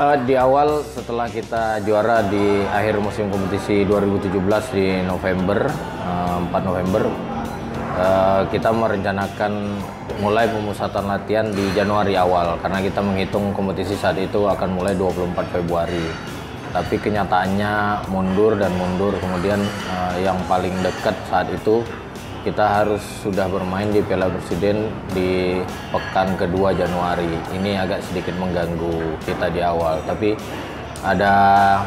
Uh, di awal setelah kita juara di akhir musim kompetisi 2017 di November, uh, 4 November, uh, kita merencanakan mulai pemusatan latihan di Januari awal karena kita menghitung kompetisi saat itu akan mulai 24 Februari. Tapi kenyataannya mundur dan mundur. Kemudian uh, yang paling dekat saat itu kita harus sudah bermain di Piala Presiden di pekan kedua Januari. Ini agak sedikit mengganggu kita di awal, tapi ada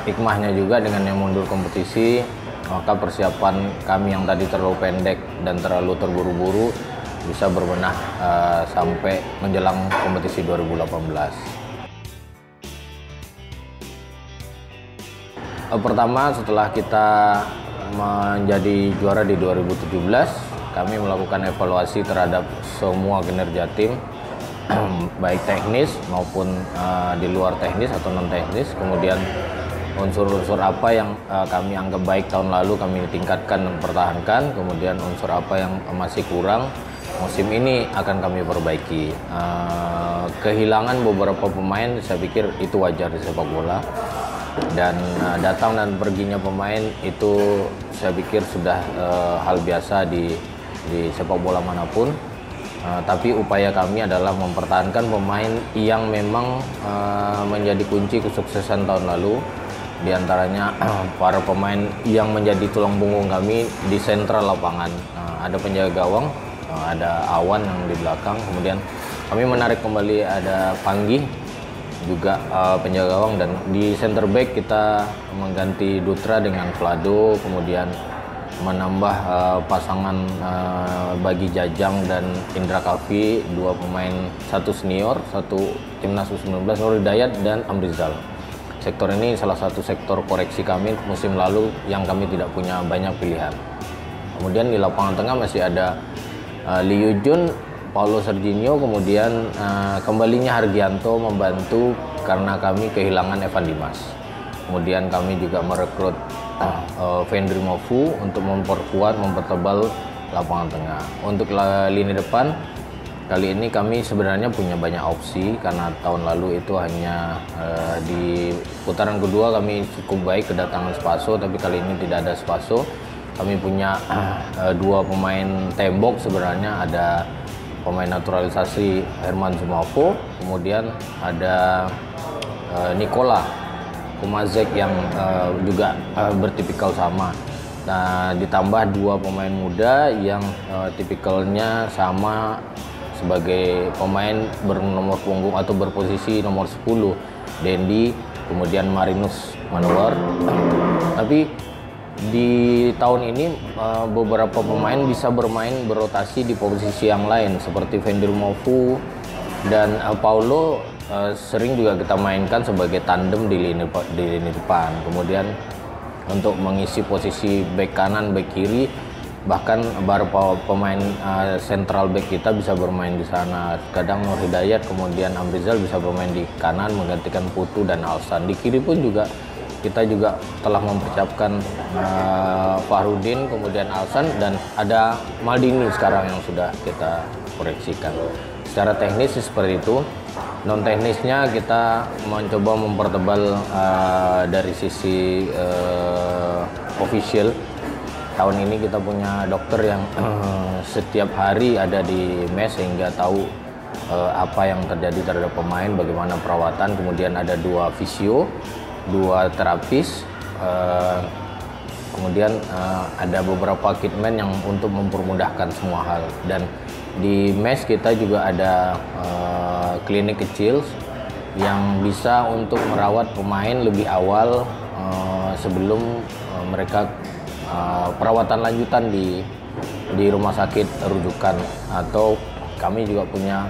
hikmahnya juga dengan yang mundur kompetisi, maka persiapan kami yang tadi terlalu pendek dan terlalu terburu-buru bisa berbenah uh, sampai menjelang kompetisi 2018. Pertama setelah kita menjadi juara di 2017, kami melakukan evaluasi terhadap semua kinerja tim, baik teknis maupun uh, di luar teknis atau non teknis. Kemudian unsur-unsur apa yang uh, kami anggap baik tahun lalu kami tingkatkan dan pertahankan. Kemudian unsur apa yang masih kurang musim ini akan kami perbaiki. Uh, kehilangan beberapa pemain saya pikir itu wajar di sepak bola dan uh, datang dan perginya pemain itu saya pikir sudah uh, hal biasa di di sepak bola mana pun. Uh, tapi upaya kami adalah mempertahankan pemain yang memang uh, menjadi kunci kesuksesan tahun lalu. Di antaranya para pemain yang menjadi tulang punggung kami di sentral lapangan. Uh, ada penjaga gawang, uh, ada Awan yang di belakang. Kemudian kami menarik kembali ada Panggi juga uh, penjaga gawang. Dan di center back kita mengganti Dutra dengan Vlado kemudian menambah uh, pasangan uh, bagi Jajang dan Indra Kavi dua pemain satu senior satu timnas U19 Nur Hidayat dan Amrizal sektor ini salah satu sektor koreksi kami musim lalu yang kami tidak punya banyak pilihan. Kemudian di lapangan tengah masih ada uh, Liu Jun Paulo Serginho kemudian uh, kembalinya Hargianto membantu karena kami kehilangan Evan Dimas kemudian kami juga merekrut uh, Vendry Mofu untuk memperkuat, mempertebal lapangan tengah. Untuk lini depan, kali ini kami sebenarnya punya banyak opsi karena tahun lalu itu hanya uh, di putaran kedua kami cukup baik kedatangan Spaso, tapi kali ini tidak ada Spaso. Kami punya uh, dua pemain tembok sebenarnya ada pemain naturalisasi Herman Zumafo, kemudian ada uh, Nicola Kumazek yang uh, juga uh, bertipikal sama. Nah, ditambah dua pemain muda yang uh, tipikalnya sama sebagai pemain bernomor punggung atau berposisi nomor 10. Dendi, kemudian Marinus Manowar. Tapi di tahun ini uh, beberapa pemain bisa bermain berotasi di posisi yang lain seperti Vendir Mofu dan Paulo uh, sering juga kita mainkan sebagai tandem di lini di lini depan. Kemudian untuk mengisi posisi back kanan, back kiri, bahkan beberapa pemain uh, central back kita bisa bermain di sana. Kadang Nur Hidayat, kemudian Amrizal bisa bermain di kanan menggantikan Putu dan Alsan. Di kiri pun juga kita juga telah mempersiapkan uh, Fahrudin, kemudian Alsan dan ada Maldini sekarang yang sudah kita koreksikan. Secara teknis seperti itu. Non teknisnya kita mencoba mempertebal uh, dari sisi uh, official tahun ini kita punya dokter yang uh, setiap hari ada di mes sehingga tahu apa yang terjadi terhadap pemain bagaimana perawatan kemudian ada dua visio dua terapis uh, kemudian uh, ada beberapa kitman yang untuk mempermudahkan semua hal. Dan di mes kita juga ada uh, klinik kecil yang bisa untuk merawat pemain lebih awal uh, sebelum uh, mereka uh, perawatan lanjutan di di rumah sakit rujukan. Atau kami juga punya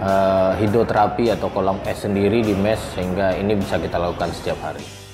uh, hidroterapi atau kolam es sendiri di mes sehingga ini bisa kita lakukan setiap hari.